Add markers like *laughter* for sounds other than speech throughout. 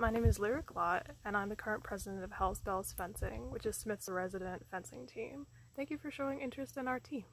My name is Lyric Lott, and I'm the current president of Hell's Belles Fencing, which is Smith's resident fencing team. Thank you for showing interest in our team.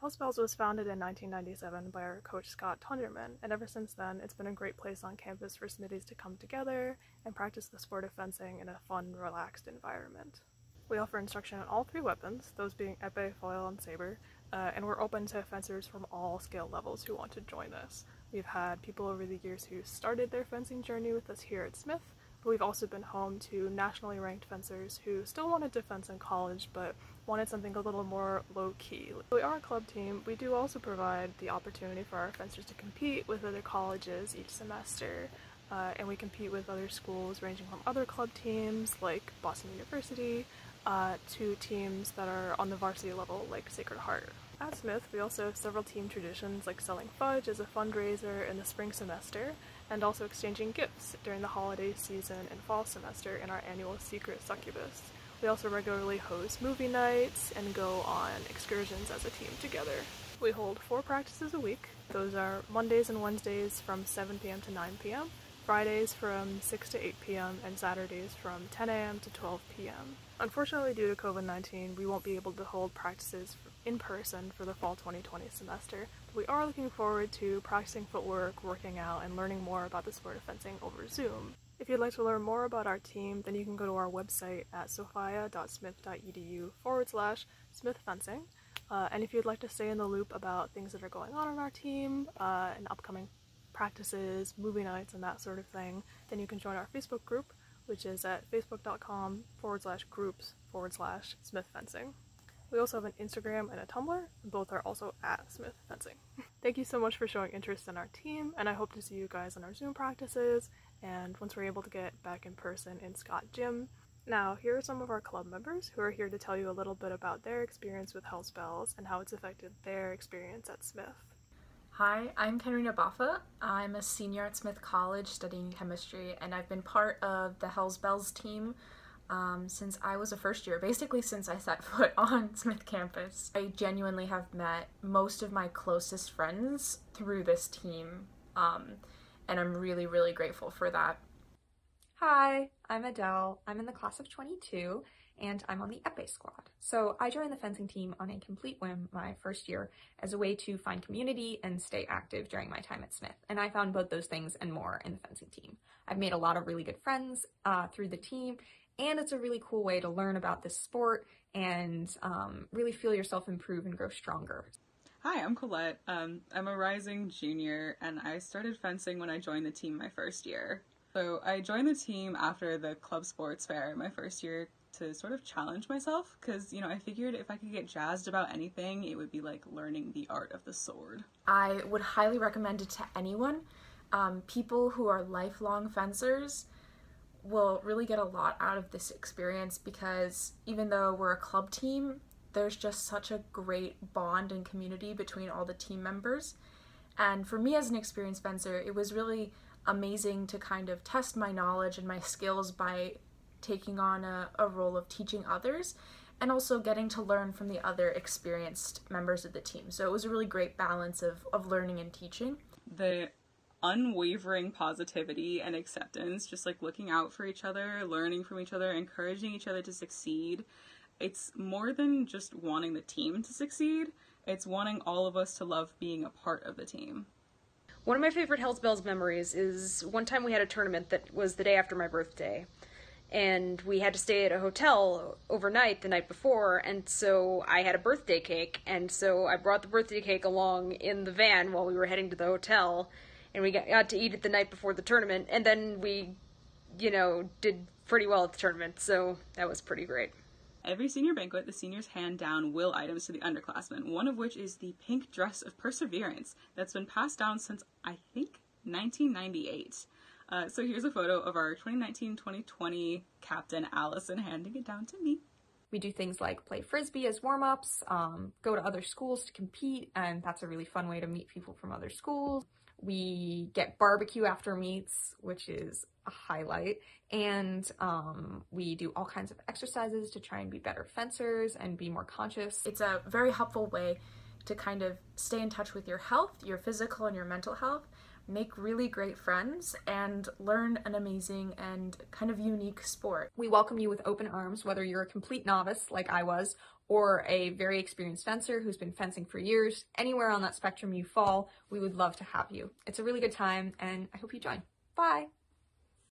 Hell's Belles was founded in 1997 by our coach Scott Tunderman, and ever since then, it's been a great place on campus for Smithies to come together and practice the sport of fencing in a fun, relaxed environment. We offer instruction in all three weapons, those being epee, foil, and saber, uh, and we're open to fencers from all skill levels who want to join us. We've had people over the years who started their fencing journey with us here at Smith, but we've also been home to nationally ranked fencers who still wanted to fence in college but wanted something a little more low-key. We are a club team. We do also provide the opportunity for our fencers to compete with other colleges each semester, uh, and we compete with other schools ranging from other club teams like Boston University uh, to teams that are on the varsity level like Sacred Heart. At Smith, we also have several team traditions like selling fudge as a fundraiser in the spring semester, and also exchanging gifts during the holiday season and fall semester in our annual Secret Succubus. We also regularly host movie nights and go on excursions as a team together. We hold four practices a week. Those are Mondays and Wednesdays from 7 p.m. to 9 p.m., Fridays from 6 to 8 p.m., and Saturdays from 10 a.m. to 12 p.m. Unfortunately, due to COVID-19, we won't be able to hold practices in person for the fall 2020 semester. But we are looking forward to practicing footwork, working out, and learning more about the sport of fencing over Zoom. If you'd like to learn more about our team, then you can go to our website at sophia.smith.edu forward slash smithfencing. Uh, and if you'd like to stay in the loop about things that are going on in our team uh, and upcoming practices, movie nights, and that sort of thing, then you can join our Facebook group, which is at facebook.com forward slash groups forward slash Smith Fencing. We also have an Instagram and a Tumblr, both are also at Smith Fencing. *laughs* Thank you so much for showing interest in our team, and I hope to see you guys on our Zoom practices, and once we're able to get back in person in Scott Gym. Now, here are some of our club members who are here to tell you a little bit about their experience with Hell's Belles and how it's affected their experience at Smith. Hi, I'm Karina Baffa. I'm a senior at Smith College studying chemistry, and I've been part of the Hell's Belles team um, since I was a first year, basically since I set *laughs* foot on Smith campus. I genuinely have met most of my closest friends through this team, um, and I'm really, really grateful for that. Hi, I'm Adele. I'm in the class of 22 and I'm on the epee squad. So I joined the fencing team on a complete whim my first year as a way to find community and stay active during my time at Smith. And I found both those things and more in the fencing team. I've made a lot of really good friends uh, through the team and it's a really cool way to learn about this sport and um, really feel yourself improve and grow stronger. Hi, I'm Colette. Um, I'm a rising junior and I started fencing when I joined the team my first year. So I joined the team after the club sports fair my first year to sort of challenge myself because, you know, I figured if I could get jazzed about anything, it would be like learning the art of the sword. I would highly recommend it to anyone. Um, people who are lifelong fencers will really get a lot out of this experience because even though we're a club team, there's just such a great bond and community between all the team members. And for me as an experienced fencer, it was really amazing to kind of test my knowledge and my skills by taking on a, a role of teaching others and also getting to learn from the other experienced members of the team. So it was a really great balance of, of learning and teaching. The unwavering positivity and acceptance, just like looking out for each other, learning from each other, encouraging each other to succeed. It's more than just wanting the team to succeed, it's wanting all of us to love being a part of the team. One of my favorite Hell's Belles memories is one time we had a tournament that was the day after my birthday. And we had to stay at a hotel overnight the night before, and so I had a birthday cake, and so I brought the birthday cake along in the van while we were heading to the hotel, and we got, to eat it the night before the tournament, and then we, you know, did pretty well at the tournament, so that was pretty great. Every senior banquet, the seniors hand down will items to the underclassmen, one of which is the pink dress of perseverance that's been passed down since, I think, 1998. Uh, so here's a photo of our 2019-2020 captain, Allison, handing it down to me. We do things like play frisbee as warm-ups, um, go to other schools to compete, and that's a really fun way to meet people from other schools. We get barbecue after meets, which is a highlight. And um, we do all kinds of exercises to try and be better fencers and be more conscious. It's a very helpful way to kind of stay in touch with your health, your physical and your mental health, make really great friends, and learn an amazing and kind of unique sport. We welcome you with open arms, whether you're a complete novice like I was, or a very experienced fencer who's been fencing for years. Anywhere on that spectrum you fall, we would love to have you. It's a really good time, and I hope you join. Bye!